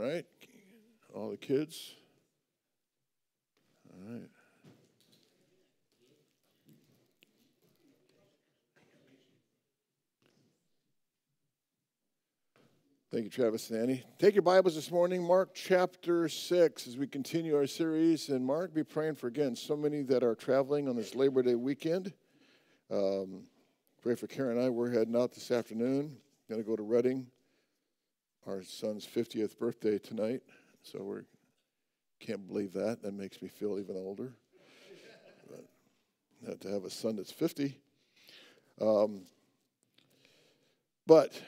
All right. All the kids. All right. Thank you, Travis and Annie. Take your Bibles this morning, Mark chapter 6, as we continue our series. And Mark, be praying for, again, so many that are traveling on this Labor Day weekend. Um, pray for Karen and I. We're heading out this afternoon. Going to go to Redding. Our son's 50th birthday tonight. So we can't believe that. That makes me feel even older. But to have a son that's 50. Um, but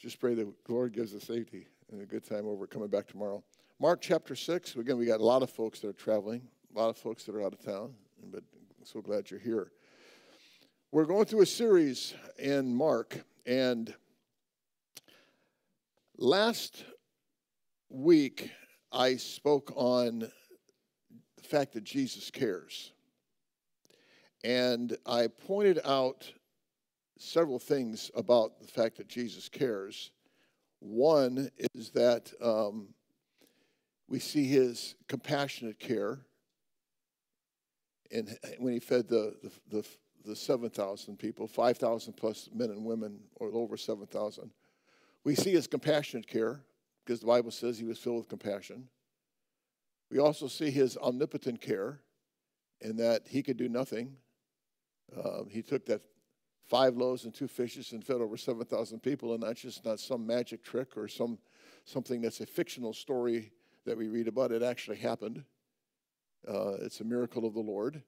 just pray that the Lord gives us safety and a good time over coming back tomorrow. Mark chapter 6. Again, we got a lot of folks that are traveling, a lot of folks that are out of town, but I'm so glad you're here. We're going through a series in Mark, and last week I spoke on the fact that Jesus cares. And I pointed out several things about the fact that Jesus cares. One is that um, we see his compassionate care. And when he fed the, the, the, the 7,000 people, 5,000 plus men and women, or over 7,000, we see his compassionate care because the Bible says he was filled with compassion. We also see his omnipotent care in that he could do nothing. Uh, he took that five loaves and two fishes and fed over 7,000 people, and that's just not some magic trick or some something that's a fictional story that we read about. It actually happened. Uh, it's a miracle of the Lord.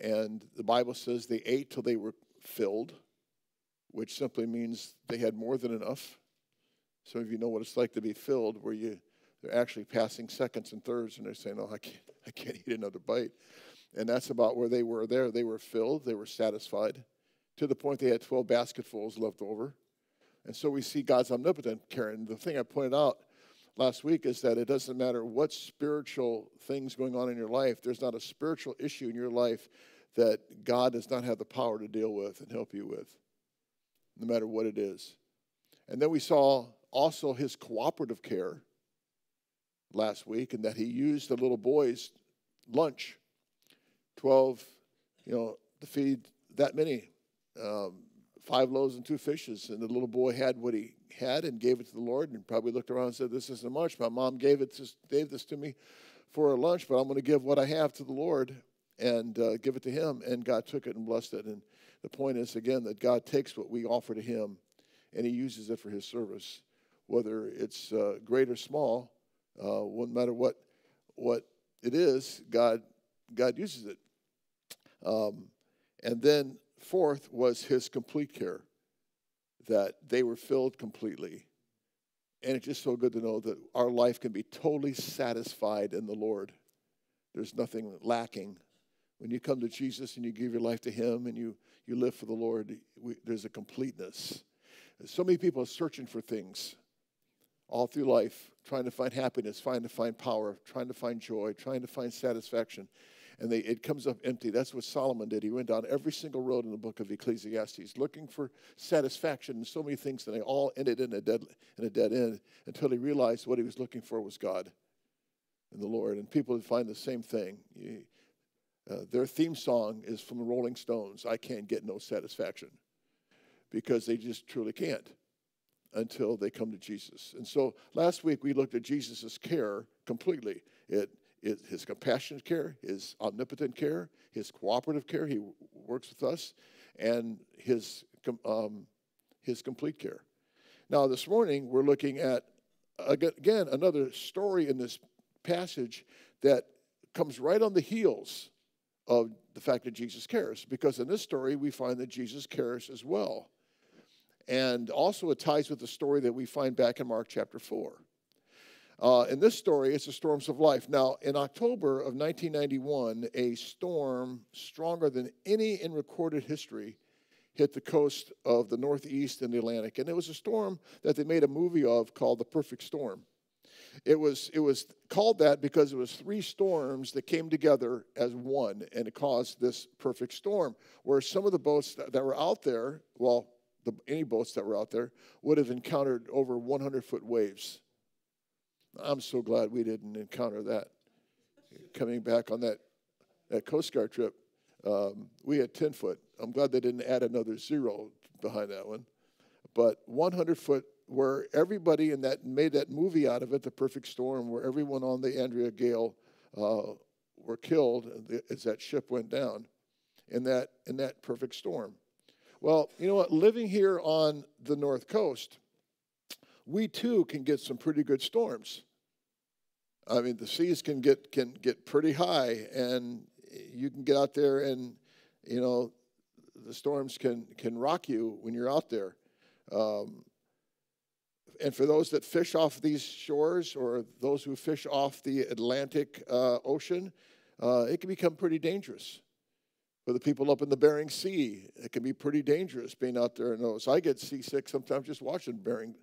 And the Bible says they ate till they were filled, which simply means they had more than enough. Some of you know what it's like to be filled, where you they're actually passing seconds and thirds, and they're saying, "Oh, I can't, I can't eat another bite." And that's about where they were. There, they were filled, they were satisfied to the point they had 12 basketfuls left over. And so we see God's omnipotent care. And the thing I pointed out last week is that it doesn't matter what spiritual things going on in your life, there's not a spiritual issue in your life that God does not have the power to deal with and help you with, no matter what it is. And then we saw also his cooperative care last week, and that he used the little boy's lunch, 12, you know, to feed that many um, five loaves and two fishes. And the little boy had what he had and gave it to the Lord and probably looked around and said, This isn't much. My mom gave, it to, gave this to me for a lunch, but I'm going to give what I have to the Lord and uh, give it to him. And God took it and blessed it. And the point is, again, that God takes what we offer to him and he uses it for his service, whether it's uh, great or small, uh, no matter what, what it is, God, God uses it. Um, and then Fourth was his complete care, that they were filled completely. And it's just so good to know that our life can be totally satisfied in the Lord. There's nothing lacking. When you come to Jesus and you give your life to Him and you, you live for the Lord, we, there's a completeness. So many people are searching for things all through life, trying to find happiness, trying to find power, trying to find joy, trying to find satisfaction and they, it comes up empty. That's what Solomon did. He went down every single road in the book of Ecclesiastes looking for satisfaction and so many things, and they all ended in a dead, in a dead end until he realized what he was looking for was God and the Lord. And people find the same thing. You, uh, their theme song is from the Rolling Stones I can't get no satisfaction because they just truly can't until they come to Jesus. And so last week we looked at Jesus' care completely. It his compassionate care, his omnipotent care, his cooperative care. He works with us, and his um, his complete care. Now, this morning we're looking at again another story in this passage that comes right on the heels of the fact that Jesus cares, because in this story we find that Jesus cares as well. And also, it ties with the story that we find back in Mark chapter 4. Uh, in this story, it's the storms of life. Now, in October of 1991, a storm stronger than any in recorded history hit the coast of the Northeast and the Atlantic. And it was a storm that they made a movie of called The Perfect Storm. It was, it was called that because it was three storms that came together as one, and it caused this perfect storm. Where some of the boats that, that were out there, well, the, any boats that were out there, would have encountered over 100 foot waves I'm so glad we didn't encounter that. Coming back on that, that Coast Guard trip, um, we had 10 foot. I'm glad they didn't add another zero behind that one. But 100 foot, where everybody in that made that movie out of it, The Perfect Storm, where everyone on the Andrea Gail uh, were killed as that ship went down in that, in that perfect storm. Well, you know what? Living here on the North Coast, we too can get some pretty good storms. I mean, the seas can get can get pretty high, and you can get out there, and you know, the storms can can rock you when you're out there. Um, and for those that fish off these shores, or those who fish off the Atlantic uh, Ocean, uh, it can become pretty dangerous. For the people up in the Bering Sea, it can be pretty dangerous being out there in those. I get seasick sometimes just watching Bering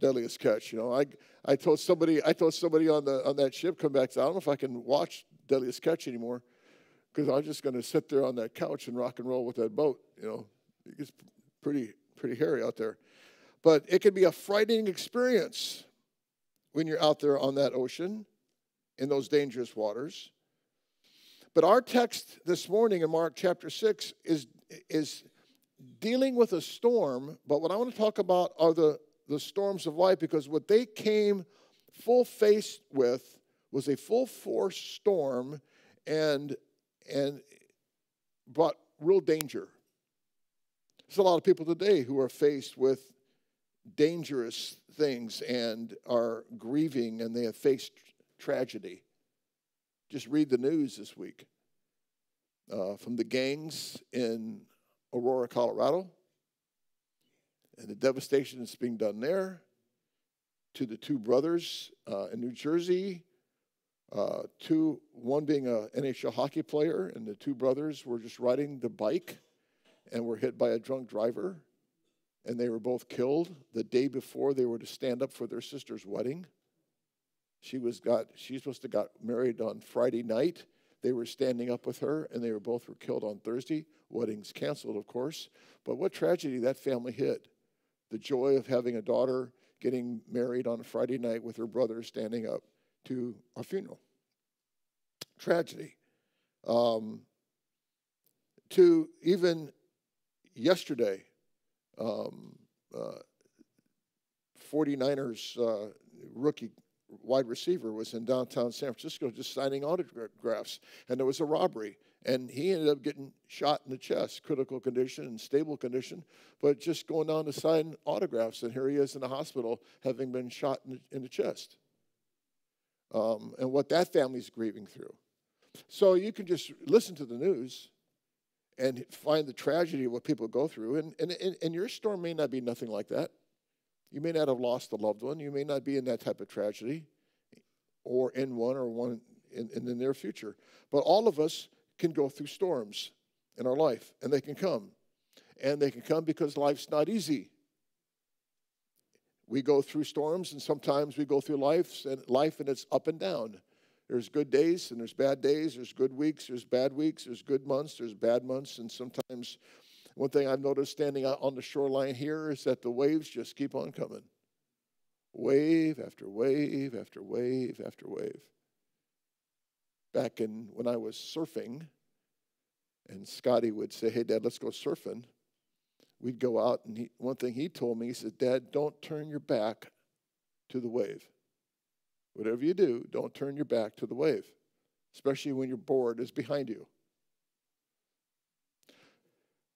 deadliest catch. You know, I I told somebody I told somebody on the on that ship come back. I don't know if I can watch deadliest catch anymore because I'm just going to sit there on that couch and rock and roll with that boat. You know, it's pretty pretty hairy out there, but it can be a frightening experience when you're out there on that ocean in those dangerous waters. But our text this morning in Mark chapter 6 is, is dealing with a storm. But what I want to talk about are the, the storms of life because what they came full faced with was a full force storm and, and brought real danger. There's a lot of people today who are faced with dangerous things and are grieving and they have faced tragedy. Just read the news this week uh, from the gangs in Aurora, Colorado, and the devastation that's being done there, to the two brothers uh, in New Jersey, uh, two, one being an NHL hockey player, and the two brothers were just riding the bike and were hit by a drunk driver, and they were both killed the day before they were to stand up for their sister's wedding. She was got she's supposed to got married on Friday night. They were standing up with her, and they were both were killed on Thursday. Weddings canceled, of course. But what tragedy that family hit! The joy of having a daughter getting married on a Friday night with her brother standing up to a funeral. Tragedy. Um, to even yesterday, um, uh, 49ers uh, rookie wide receiver was in downtown San Francisco just signing autographs, and there was a robbery. And he ended up getting shot in the chest, critical condition and stable condition, but just going down to sign autographs. And here he is in the hospital having been shot in the, in the chest. Um, and what that family's grieving through. So you can just listen to the news and find the tragedy of what people go through. And, and, and your storm may not be nothing like that. You may not have lost a loved one. You may not be in that type of tragedy or in one or one in, in the near future. But all of us can go through storms in our life, and they can come. And they can come because life's not easy. We go through storms, and sometimes we go through life and life, and it's up and down. There's good days and there's bad days. There's good weeks. There's bad weeks. There's good months. There's bad months. And sometimes one thing I've noticed standing out on the shoreline here is that the waves just keep on coming. Wave after wave after wave after wave. Back in when I was surfing, and Scotty would say, Hey, Dad, let's go surfing. We'd go out, and he, one thing he told me, he said, Dad, don't turn your back to the wave. Whatever you do, don't turn your back to the wave, especially when your board is behind you.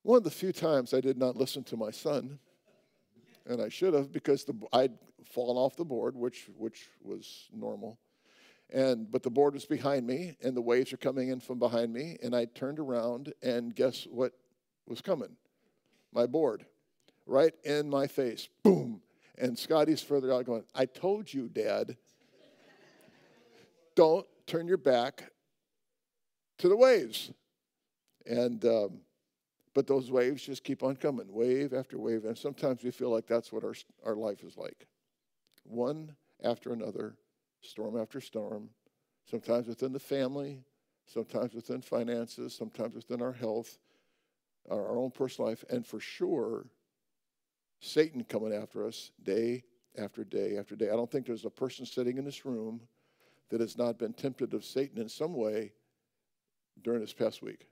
One of the few times I did not listen to my son, and I should have because the, I'd fallen off the board, which, which was normal. And, but the board was behind me, and the waves are coming in from behind me, and I turned around, and guess what was coming? My board, right in my face. Boom. And Scotty's further out going, I told you, Dad, don't turn your back to the waves. And um, but those waves just keep on coming, wave after wave. And sometimes we feel like that's what our, our life is like one after another, storm after storm, sometimes within the family, sometimes within finances, sometimes within our health, our, our own personal life, and for sure, Satan coming after us day after day after day. I don't think there's a person sitting in this room that has not been tempted of Satan in some way during this past week.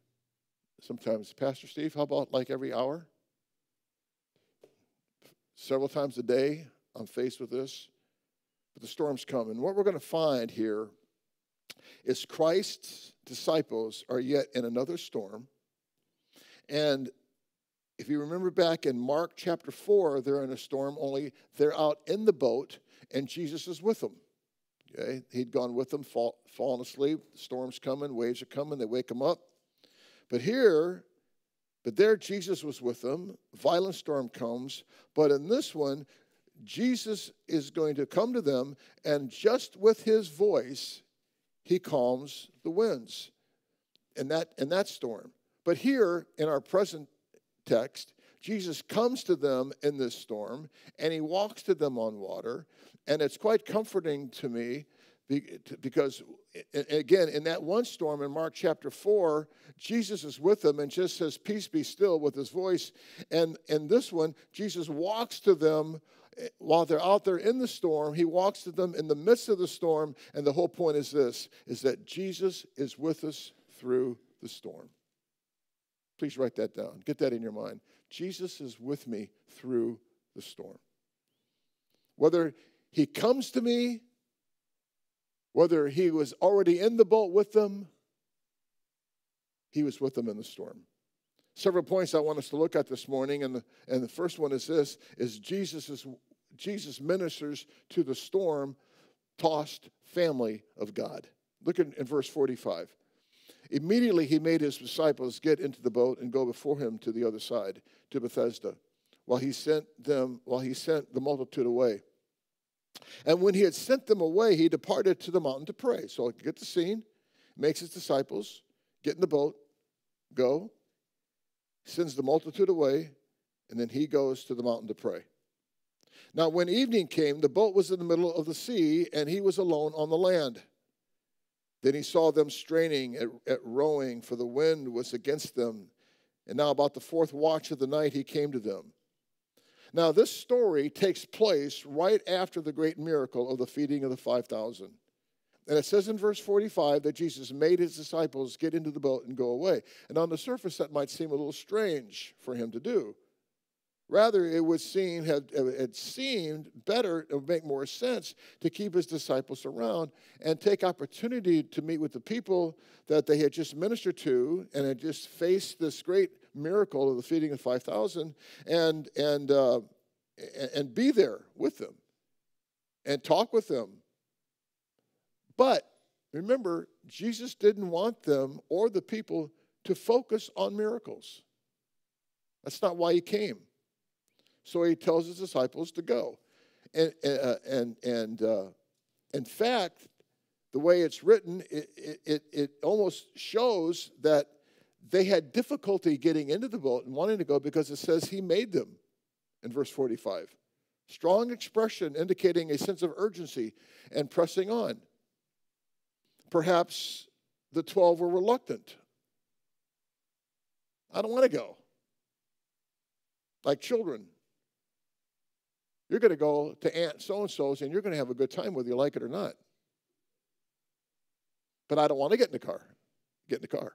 Sometimes, Pastor Steve, how about like every hour? Several times a day, I'm faced with this. But the storm's coming. What we're going to find here is Christ's disciples are yet in another storm. And if you remember back in Mark chapter 4, they're in a storm, only they're out in the boat and Jesus is with them. Okay? He'd gone with them, fall, fallen asleep. The storm's coming, waves are coming, they wake him up. But here, but there Jesus was with them. Violent storm comes. But in this one, Jesus is going to come to them, and just with his voice, he calms the winds in that, in that storm. But here in our present text, Jesus comes to them in this storm and he walks to them on water. And it's quite comforting to me because, again, in that one storm in Mark chapter 4, Jesus is with them and just says, Peace be still with his voice. And in this one, Jesus walks to them eh, while they're out there in the storm. He walks to them in the midst of the storm. And the whole point is this is that Jesus is with us through the storm. Please write that down. Get that in your mind. Jesus is with me through the storm. Whether he comes to me, whether he was already in the boat with them, he was with them in the storm. Several points I want us to look at this morning, and the, and the first one is this: is Jesus is Jesus ministers to the storm tossed family of God. Look in, in verse 45. Immediately he made his disciples get into the boat and go before him to the other side, to Bethsaida, while he sent them, while he sent the multitude away. And when he had sent them away, he departed to the mountain to pray. So get the scene, makes his disciples get in the boat, go, sends the multitude away, and then he goes to the mountain to pray. Now, when evening came, the boat was in the middle of the sea, and he was alone on the land. Then he saw them straining at, at rowing, for the wind was against them. And now, about the fourth watch of the night, he came to them. Now, this story takes place right after the great miracle of the feeding of the 5,000. And it says in verse 45 that Jesus made his disciples get into the boat and go away. And on the surface, that might seem a little strange for him to do. Rather, it would seem had it seemed better, it would make more sense to keep his disciples around and take opportunity to meet with the people that they had just ministered to and had just faced this great miracle of the feeding of five thousand, and and uh, and be there with them and talk with them. But remember, Jesus didn't want them or the people to focus on miracles. That's not why he came. So he tells his disciples to go. And, uh, and, and uh, in fact, the way it's written, it, it, it almost shows that they had difficulty getting into the boat and wanting to go because it says he made them in verse 45. Strong expression indicating a sense of urgency and pressing on. Perhaps the 12 were reluctant. I don't want to go. Like children you're going to go to Aunt so and so's and you're going to have a good time whether you like it or not. But I don't want to get in the car. Get in the car.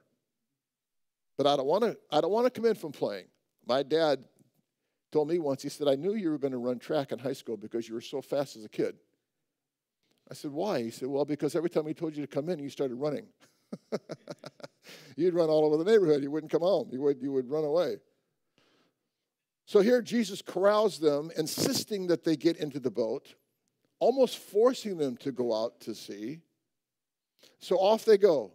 But I don't want to. I don't want to come in from playing. My dad told me once. He said, "I knew you were going to run track in high school because you were so fast as a kid." I said, "Why?" He said, "Well, because every time he told you to come in, you started running. You'd run all over the neighborhood. You wouldn't come home. You would. You would run away." So here Jesus corrals them, insisting that they get into the boat, almost forcing them to go out to sea. So off they go.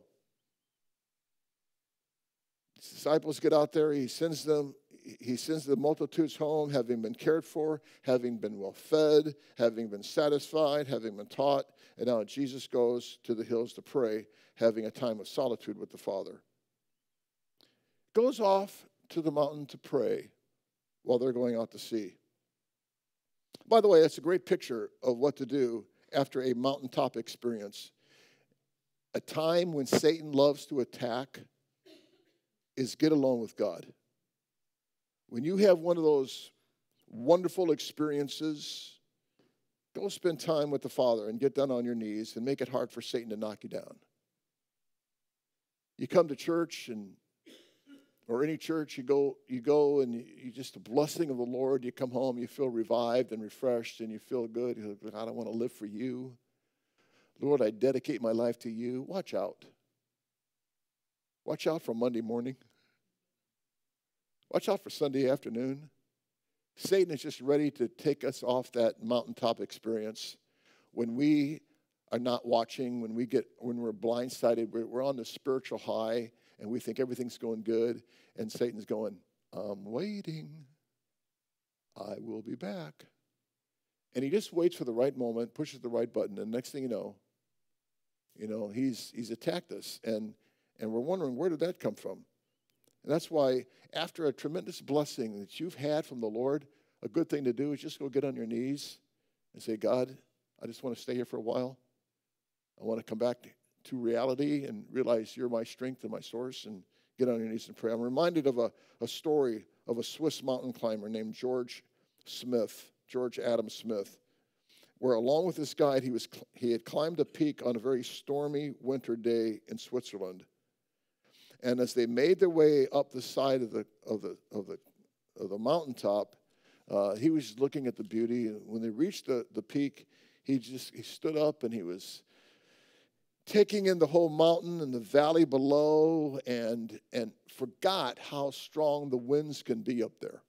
His disciples get out there, he sends them, he sends the multitudes home, having been cared for, having been well fed, having been satisfied, having been taught, and now Jesus goes to the hills to pray, having a time of solitude with the Father. Goes off to the mountain to pray while they're going out to sea. By the way, that's a great picture of what to do after a mountaintop experience. A time when Satan loves to attack is get alone with God. When you have one of those wonderful experiences Go spend time with the Father and get down on your knees and make it hard for Satan to knock you down. You come to church and or any church you go you go and you, you, just the blessing of the lord you come home you feel revived and refreshed and you feel good. You god i don't want to live for you. Lord i dedicate my life to you. Watch out. Watch out for monday morning. Watch out for sunday afternoon. Satan is just ready to take us off that mountaintop experience. When we are not watching when we get when we're blindsided we're, we're on the spiritual high and we think everything's going good, and Satan's going, I'm waiting. I will be back. And he just waits for the right moment, pushes the right button, and next thing you know, you know, he's he's attacked us. And and we're wondering where did that come from? And that's why after a tremendous blessing that you've had from the Lord, a good thing to do is just go get on your knees and say, God, I just want to stay here for a while. I want to come back to reality and realize you're my strength and my source and get on your knees and pray. I'm reminded of a, a story of a Swiss mountain climber named George Smith, George Adam Smith, where along with his guide, he, was, he had climbed a peak on a very stormy winter day in Switzerland. And as they made their way up the side of the, of the, of the, of the mountaintop, uh, he was looking at the beauty. And when they reached the, the peak, he just he stood up and he was taking in the whole mountain and the valley below and, and forgot how strong the winds can be up there.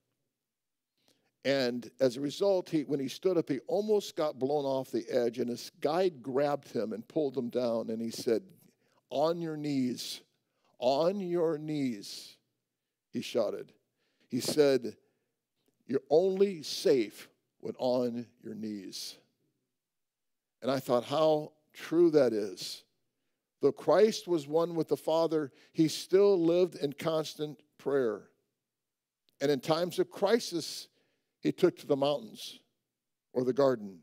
And as a result, he, when he stood up, he almost got blown off the edge, and his guide grabbed him and pulled him down, and he said, On your knees, on your knees, he shouted. He said, You're only safe when on your knees. And I thought, how true that is. Though Christ was one with the Father, he still lived in constant prayer. And in times of crisis, he took to the mountains or the garden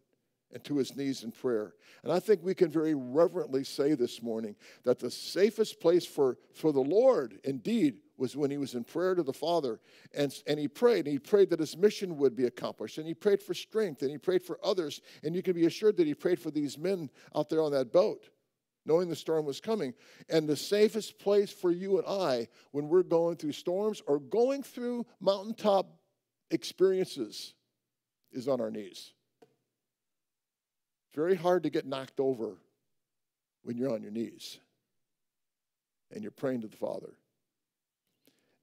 and to his knees in prayer. And I think we can very reverently say this morning that the safest place for, for the Lord, indeed, was when he was in prayer to the Father. And, and he prayed, and he prayed that his mission would be accomplished. And he prayed for strength, and he prayed for others. And you can be assured that he prayed for these men out there on that boat knowing the storm was coming. And the safest place for you and I when we're going through storms or going through mountaintop experiences is on our knees. It's very hard to get knocked over when you're on your knees and you're praying to the Father.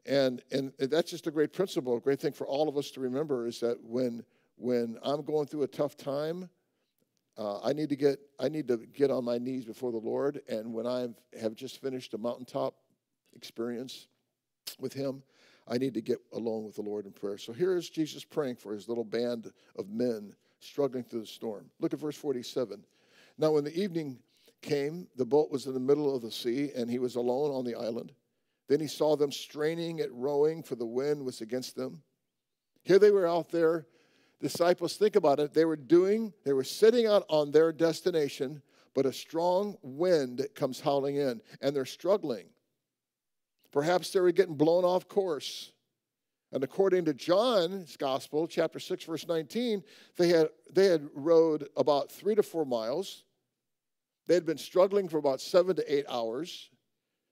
And, and that's just a great principle, a great thing for all of us to remember is that when, when I'm going through a tough time, uh, I need to get I need to get on my knees before the Lord. And when I have just finished a mountaintop experience with Him, I need to get alone with the Lord in prayer. So here is Jesus praying for his little band of men struggling through the storm. Look at verse 47. Now, when the evening came, the boat was in the middle of the sea, and he was alone on the island. Then he saw them straining at rowing, for the wind was against them. Here they were out there disciples, think about it, they were doing, they were sitting out on their destination, but a strong wind comes howling in, and they're struggling. Perhaps they were getting blown off course. And according to John's gospel, chapter 6, verse 19, they had, they had rowed about three to four miles. They had been struggling for about seven to eight hours.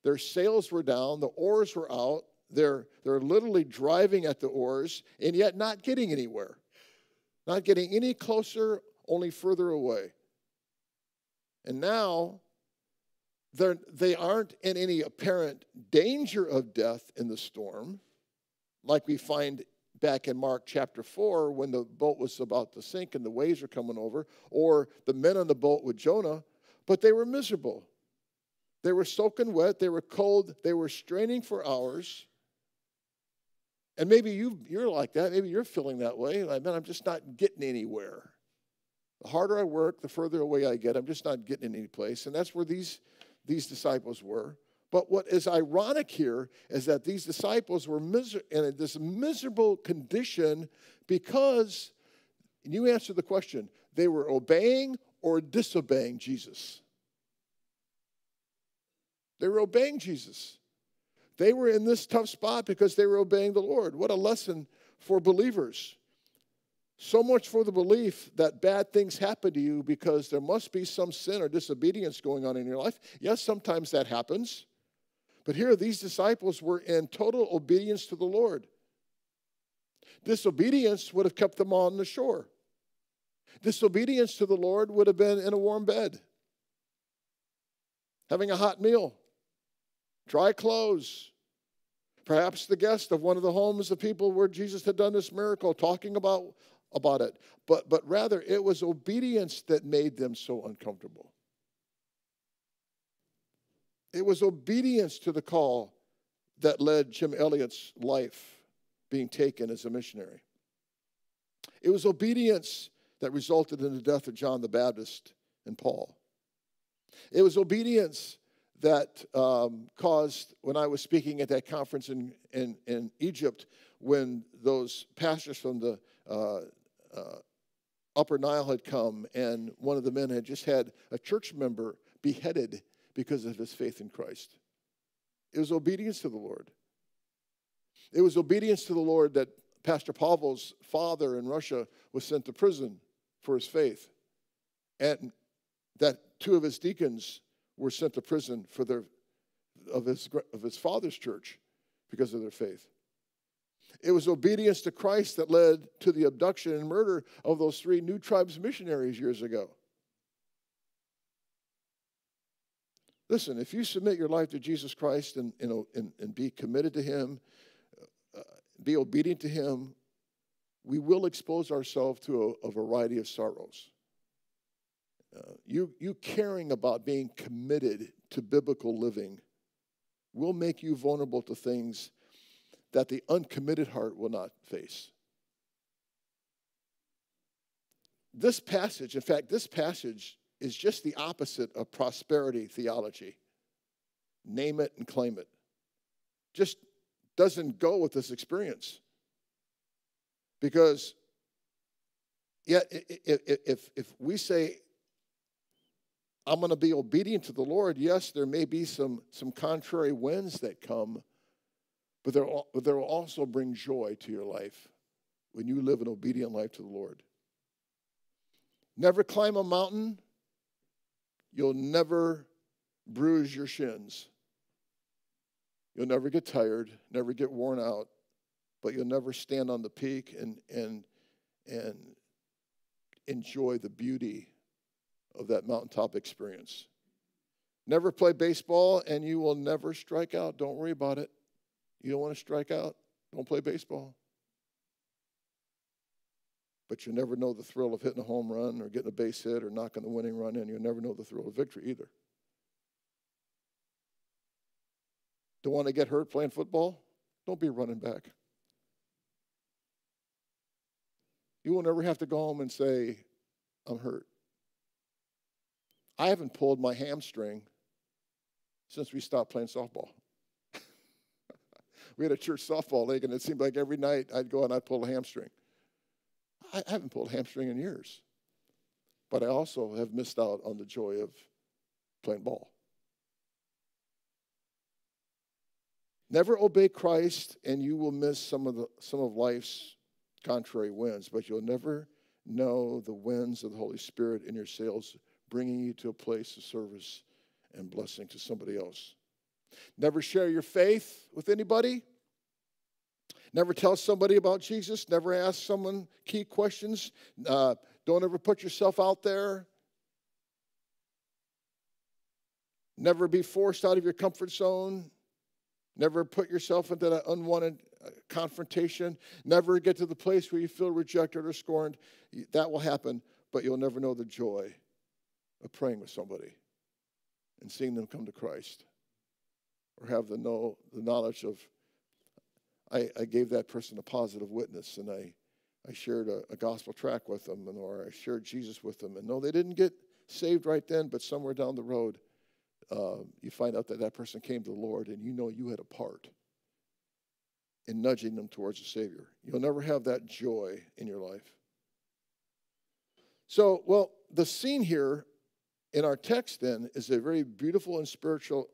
Their sails were down, the oars were out. They're, they're literally driving at the oars and yet not getting anywhere not getting any closer, only further away. And now they aren't in any apparent danger of death in the storm, like we find back in Mark chapter 4 when the boat was about to sink and the waves were coming over, or the men on the boat with Jonah, but they were miserable. They were soaking wet, they were cold, they were straining for hours. And maybe you, you're like that. Maybe you're feeling that way. Like, man, I'm just not getting anywhere. The harder I work, the further away I get. I'm just not getting in any place. And that's where these, these disciples were. But what is ironic here is that these disciples were miser- in this miserable condition because, you answer the question, they were obeying or disobeying Jesus. They were obeying Jesus. They were in this tough spot because they were obeying the Lord. What a lesson for believers. So much for the belief that bad things happen to you because there must be some sin or disobedience going on in your life. Yes, sometimes that happens. But here, these disciples were in total obedience to the Lord. Disobedience would have kept them on the shore. Disobedience to the Lord would have been in a warm bed, having a hot meal, dry clothes, perhaps the guest of one of the homes of people where Jesus had done this miracle, talking about, about it. But, but rather, it was obedience that made them so uncomfortable. It was obedience to the call that led Jim Elliot's life being taken as a missionary. It was obedience that resulted in the death of John the Baptist and Paul. It was obedience that um, caused, when I was speaking at that conference in, in, in Egypt, when those pastors from the uh, uh, Upper Nile had come, and one of the men had just had a church member beheaded because of his faith in Christ. It was obedience to the Lord. It was obedience to the Lord that Pastor Pavel's father in Russia was sent to prison for his faith, and that two of his deacons were sent to prison for their of his of his father's church because of their faith. It was obedience to Christ that led to the abduction and murder of those three New Tribes missionaries years ago. Listen, if you submit your life to Jesus Christ and, and, and, and be committed to Him, uh, be obedient to Him, we will expose ourselves to a, a variety of sorrows. Uh, you, you caring about being committed to biblical living will make you vulnerable to things that the uncommitted heart will not face. This passage, in fact, this passage is just the opposite of prosperity theology. Name it and claim it. Just doesn't go with this experience. Because, yeah, if, if we say, I'm going to be obedient to the Lord, yes, there may be some, some contrary winds that come, but there, but there will also bring joy to your life when you live an obedient life to the Lord. Never climb a mountain, you'll never bruise your shins. You'll never get tired, never get worn out, but you'll never stand on the peak and, and, and enjoy the beauty of that mountaintop experience. Never play baseball and you will never strike out. Don't worry about it. You don't want to strike out, don't play baseball. But you never know the thrill of hitting a home run or getting a base hit or knocking the winning run in. You'll never know the thrill of victory either. Don't want to get hurt playing football? Don't be running back. You will never have to go home and say, I'm hurt. I haven't pulled my hamstring since we stopped playing softball. we had a church softball league, and it seemed like every night I'd go and I'd pull a hamstring. I haven't pulled a hamstring in years, but I also have missed out on the joy of playing ball. Never obey Christ, and you will miss some of the some of life's contrary winds, but you'll never know the winds of the Holy Spirit in your sails, bringing you to a place of service and blessing to somebody else. Never share your faith with anybody. Never tell somebody about Jesus. Never ask someone key questions. Uh, don't ever put yourself out there. Never be forced out of your comfort zone. Never put yourself into that unwanted uh, confrontation. Never get to the place where you feel rejected or scorned. That will happen, but you'll never know the joy of praying with somebody and seeing them come to Christ or have the, know, the knowledge of, I, I gave that person a positive witness and I, I shared a, a gospel track with them and, or I shared Jesus with them. And no, they didn't get saved right then, but somewhere down the road, uh, you find out that that person came to the Lord and you know you had a part in nudging them towards the Savior. You'll never have that joy in your life. So, well, the scene here in our text then is a very beautiful and spiritual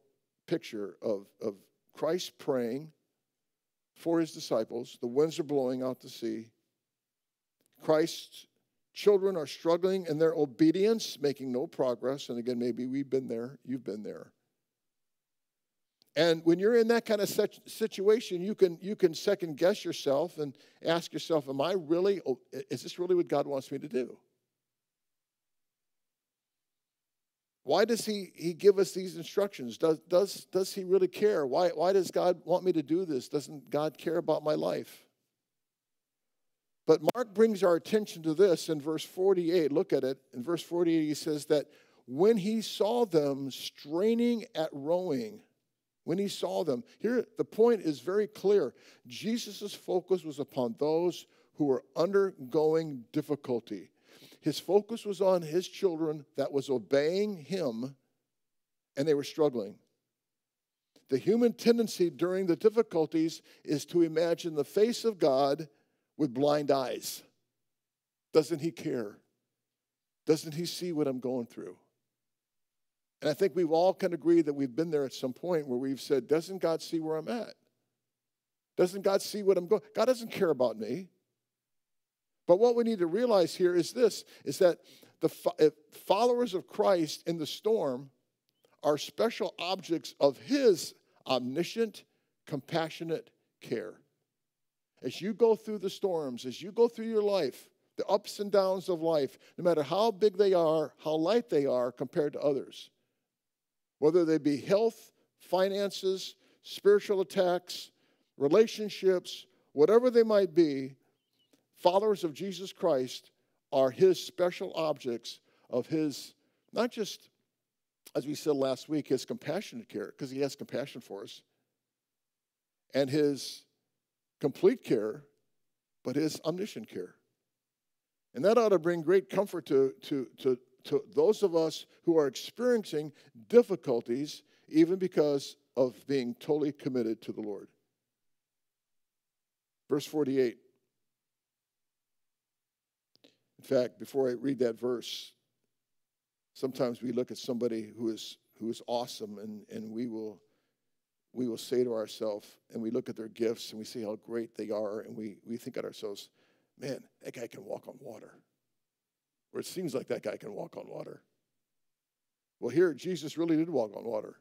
picture of, of Christ praying for his disciples. The winds are blowing out to sea. Christ's children are struggling in their obedience, making no progress. And again, maybe we've been there, you've been there. And when you're in that kind of situation, you can, you can second guess yourself and ask yourself, Am I really, is this really what God wants me to do? Why does he, he give us these instructions? Does, does, does he really care? Why, why does God want me to do this? Doesn't God care about my life? But Mark brings our attention to this in verse 48. Look at it. In verse 48, he says that when he saw them straining at rowing, when he saw them, here the point is very clear. Jesus' focus was upon those who were undergoing difficulty. His focus was on his children that was obeying him and they were struggling. The human tendency during the difficulties is to imagine the face of God with blind eyes. Doesn't he care? Doesn't he see what I'm going through? And I think we've all can agree that we've been there at some point where we've said, Doesn't God see where I'm at? Doesn't God see what I'm going? God doesn't care about me. But what we need to realize here is this is that the eh, followers of Christ in the storm are special objects of his omniscient, compassionate care. As you go through the storms, as you go through your life, the ups and downs of life, no matter how big they are, how light they are compared to others, whether they be health, finances, spiritual attacks, relationships, whatever they might be, followers of Jesus Christ are his special objects of his, not just, as we said last week, his compassionate care, because he has compassion for us, and his complete care, but his omniscient care. And that ought to bring great comfort to, to, to, to those of us who are experiencing difficulties, even because of being totally committed to the Lord. Verse 48 in fact, before I read that verse, sometimes we look at somebody who is who is awesome and, and we will we will say to ourselves and we look at their gifts and we see how great they are and we, we think at ourselves, man, that guy can walk on water. Or it seems like that guy can walk on water. Well, here, Jesus really did walk on water.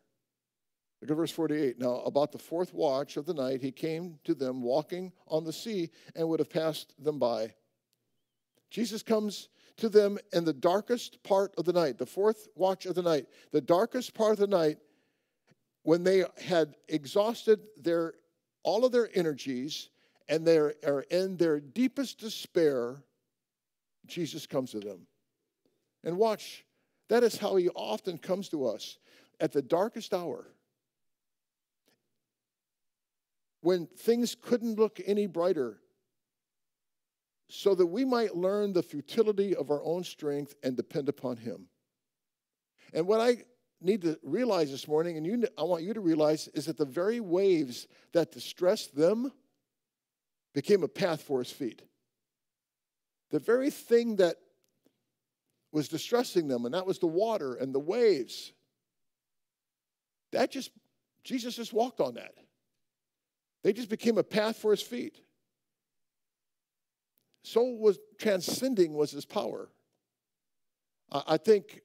Look at verse 48. Now, about the fourth watch of the night, he came to them walking on the sea and would have passed them by. Jesus comes to them in the darkest part of the night, the fourth watch of the night, the darkest part of the night, when they had exhausted their all of their energies and they are in their deepest despair, Jesus comes to them. And watch, that is how he often comes to us at the darkest hour. When things couldn't look any brighter, so that we might learn the futility of our own strength and depend upon Him. And what I need to realize this morning, and you, I want you to realize, is that the very waves that distressed them became a path for His feet. The very thing that was distressing them, and that was the water and the waves, that just, Jesus just walked on that. They just became a path for His feet so was transcending was his power. I, I think,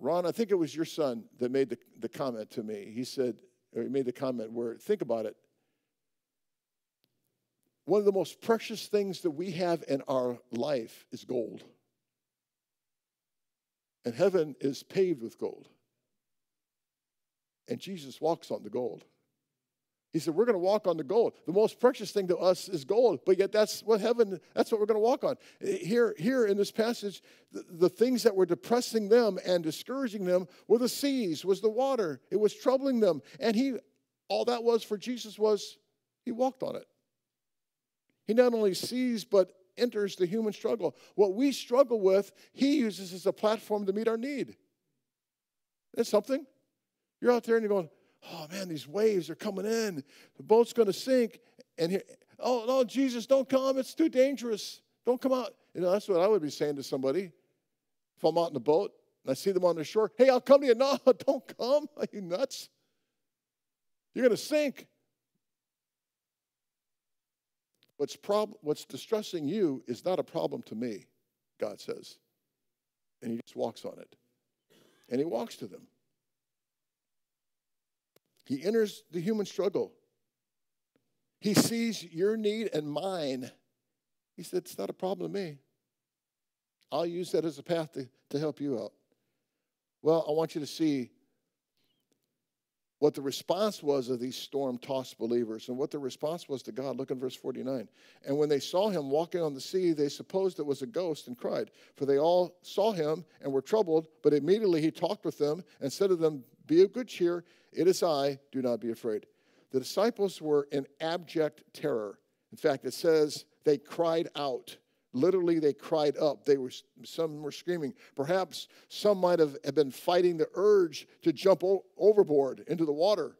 Ron, I think it was your son that made the, the comment to me. He said, or he made the comment where, think about it. One of the most precious things that we have in our life is gold. And heaven is paved with gold. And Jesus walks on the gold. He said, We're going to walk on the gold. The most precious thing to us is gold, but yet that's what heaven, that's what we're going to walk on. Here, here in this passage, the, the, things that were depressing them and discouraging them were the seas, was the water. It was troubling them. And he, all that was for Jesus was he walked on it. He not only sees, but enters the human struggle. What we struggle with, he uses as a platform to meet our need. That's something. You're out there and you're going, oh man, these waves are coming in. The boat's going to sink. And here, oh no, Jesus, don't come. It's too dangerous. Don't come out. You know, that's what I would be saying to somebody if I'm out in the boat and I see them on the shore. Hey, I'll come to you. No, don't come. Are you nuts? You're going to sink. What's, prob- what's distressing you is not a problem to me, God says. And he just walks on it. And he walks to them. He enters the human struggle. He sees your need and mine. He said, It's not a problem to me. I'll use that as a path to, to help you out. Well, I want you to see what the response was of these storm tossed believers and what the response was to God. Look in verse 49. And when they saw him walking on the sea, they supposed it was a ghost and cried. For they all saw him and were troubled, but immediately he talked with them and said to them, Be of good cheer, it is I, do not be afraid. The disciples were in abject terror. In fact, it says they cried out. Literally, they cried up. They were, some were screaming. Perhaps some might have been fighting the urge to jump o- overboard into the water.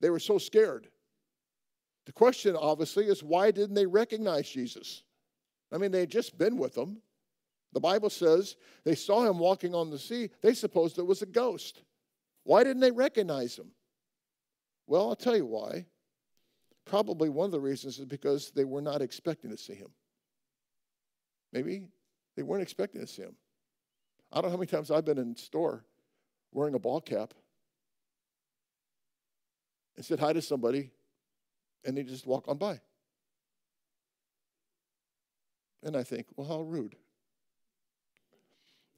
They were so scared. The question, obviously, is why didn't they recognize Jesus? I mean, they had just been with him. The Bible says they saw him walking on the sea. They supposed it was a ghost. Why didn't they recognize him? Well, I'll tell you why. Probably one of the reasons is because they were not expecting to see him. Maybe they weren't expecting to see him. I don't know how many times I've been in store wearing a ball cap and said hi to somebody and they just walk on by. And I think, well, how rude.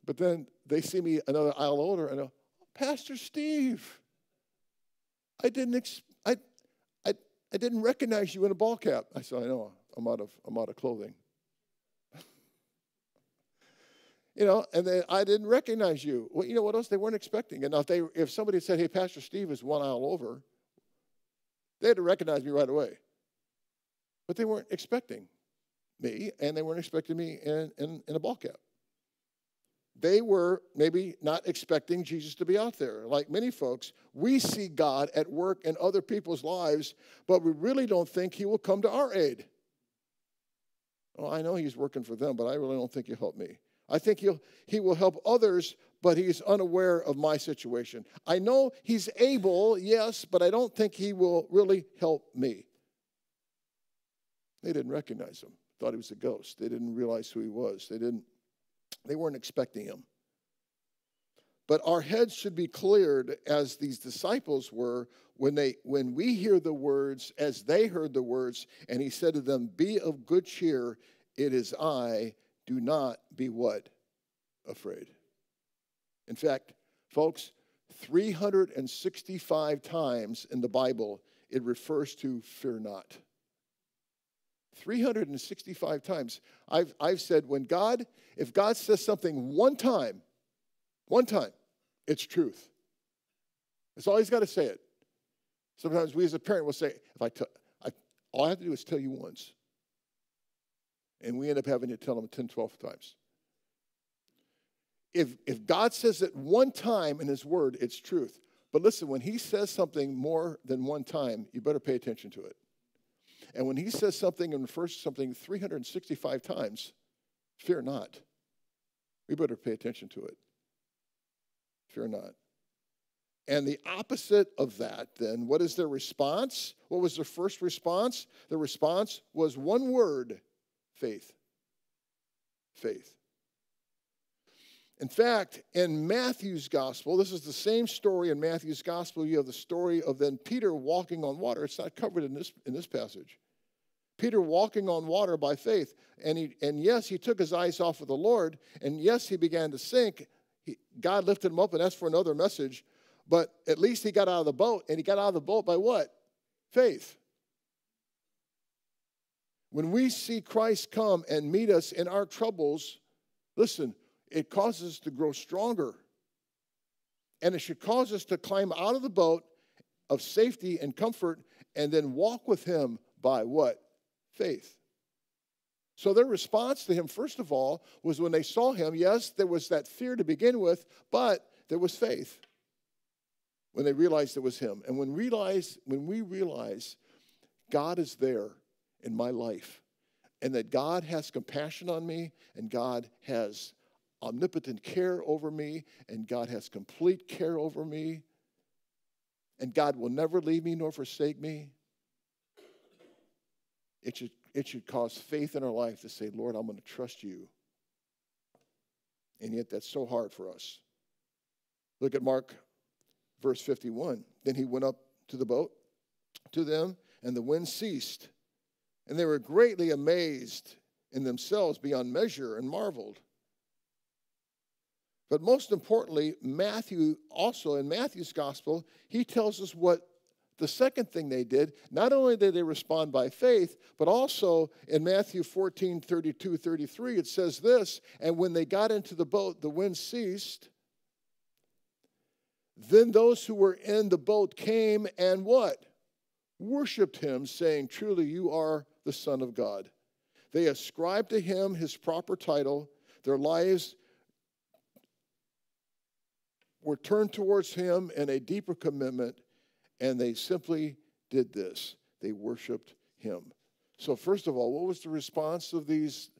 But then they see me another aisle older and go, Pastor Steve, I didn't, ex- I, I, I didn't recognize you in a ball cap. I said, I know, I'm out of, I'm out of clothing. you know, and then I didn't recognize you. Well, you know what else? They weren't expecting. And now if they, if somebody said, "Hey, Pastor Steve is one aisle over," they had to recognize me right away. But they weren't expecting me, and they weren't expecting me in, in, in a ball cap. They were maybe not expecting Jesus to be out there. Like many folks, we see God at work in other people's lives, but we really don't think He will come to our aid. Oh, I know He's working for them, but I really don't think He'll help me. I think he'll, he will help others, but he's unaware of my situation. I know he's able, yes, but I don't think he will really help me. They didn't recognize him, thought he was a ghost. They didn't realize who he was. They didn't, they weren't expecting him. But our heads should be cleared as these disciples were when they when we hear the words as they heard the words, and he said to them, Be of good cheer, it is I do not be what? Afraid. In fact, folks, 365 times in the Bible it refers to fear not. 365 times. I've, I've said when God, if God says something one time, one time, it's truth. That's all he's got to say it. Sometimes we as a parent will say, if I tell, I, all I have to do is tell you once and we end up having to tell them 10, 12 times. If, if God says it one time in His Word, it's truth. But listen, when He says something more than one time, you better pay attention to it. And when He says something and refers to something 365 times, fear not. We better pay attention to it. Fear not. And the opposite of that, then, what is their response? What was their first response? The response was one word faith. Faith. In fact, in Matthew's gospel, this is the same story in Matthew's gospel. You have the story of then Peter walking on water. It's not covered in this, in this passage. Peter walking on water by faith. And, he, and yes, he took his eyes off of the Lord. And yes, he began to sink. He, God lifted him up, and that's for another message. But at least he got out of the boat. And he got out of the boat by what? Faith. When we see Christ come and meet us in our troubles, listen, it causes us to grow stronger. And it should cause us to climb out of the boat of safety and comfort and then walk with Him by what? Faith. So their response to Him, first of all, was when they saw Him, yes, there was that fear to begin with, but there was faith when they realized it was Him. And when, realize, when we realize God is there, in my life. And that God has compassion on me, and God has omnipotent care over me, and God has complete care over me, and God will never leave me nor forsake me. It should, it should cause faith in our life to say, Lord, I'm going to trust you. And yet that's so hard for us. Look at Mark verse 51. Then he went up to the boat to them, and the wind ceased. And they were greatly amazed in themselves beyond measure and marveled. But most importantly, Matthew also in Matthew's gospel, he tells us what the second thing they did. Not only did they respond by faith, but also in Matthew 14 32 33, it says this And when they got into the boat, the wind ceased. Then those who were in the boat came and what? Worshipped him, saying, Truly, you are the Son of God. They ascribed to him his proper title. Their lives were turned towards him in a deeper commitment, and they simply did this. They worshiped him. So, first of all, what was the response of these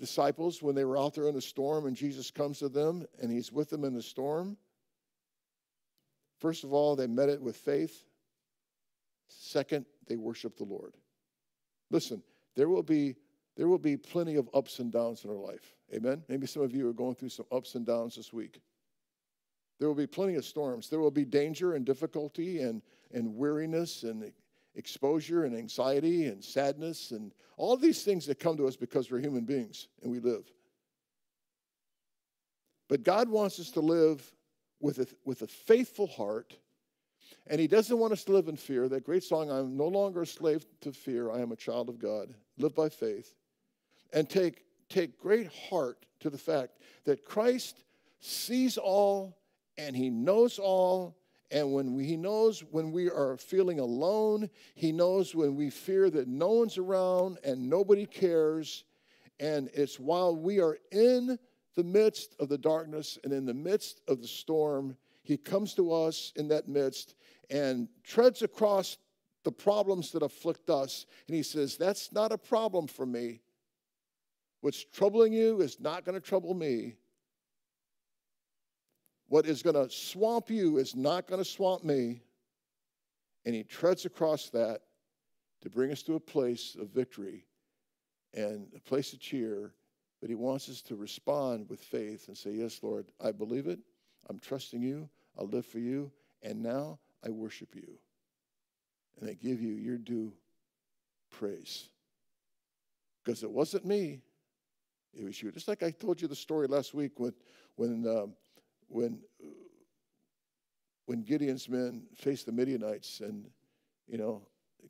disciples when they were out there in the storm and Jesus comes to them and he's with them in the storm? First of all, they met it with faith. Second, they worshiped the Lord. Listen, there will be there will be plenty of ups and downs in our life. Amen. Maybe some of you are going through some ups and downs this week. There will be plenty of storms. There will be danger and difficulty and, and weariness and exposure and anxiety and sadness and all these things that come to us because we're human beings and we live. But God wants us to live with a, with a faithful heart, and He doesn't want us to live in fear. That great song, I'm no longer a slave to fear, I am a child of God. Live by faith. And take, take great heart to the fact that Christ sees all and he knows all. And when we, he knows when we are feeling alone, he knows when we fear that no one's around and nobody cares. And it's while we are in the midst of the darkness and in the midst of the storm, he comes to us in that midst and treads across the problems that afflict us. And he says, That's not a problem for me. What's troubling you is not going to trouble me. What is going to swamp you is not going to swamp me. And he treads across that to bring us to a place of victory and a place of cheer. But he wants us to respond with faith and say, Yes, Lord, I believe it. I'm trusting you. I'll live for you. And now I worship you. And I give you your due praise. Because it wasn't me, it was you. Just like I told you the story last week when, when um, when when Gideon's men faced the Midianites and you know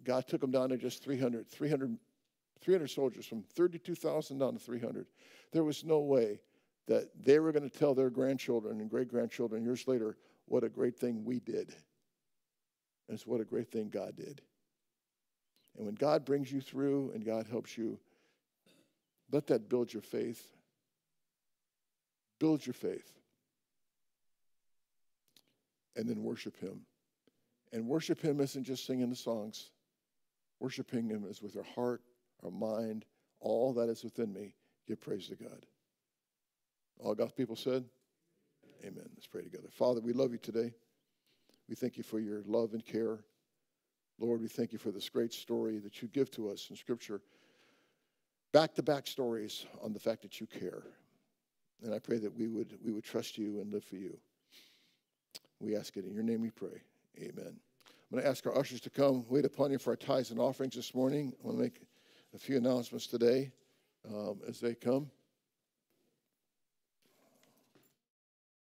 God took them down to just 300 300 300 soldiers from 32,000 down to 300 there was no way that they were going to tell their grandchildren and great grandchildren years later what a great thing we did. And it's what a great thing God did. And when God brings you through and God helps you let that build your faith. Build your faith and then worship Him. And worship Him isn't just singing the songs. Worshiping Him is with our heart, our mind, all that is within me. Give praise to God. All God's people said, Amen. Let's pray together. Father, we love you today. We thank you for your love and care. Lord, we thank you for this great story that you give to us in Scripture. Back to back stories on the fact that you care. And I pray that we would, we would trust you and live for you. We ask it in your name we pray. Amen. I'm going to ask our ushers to come wait upon you for our tithes and offerings this morning. I want to make a few announcements today um, as they come.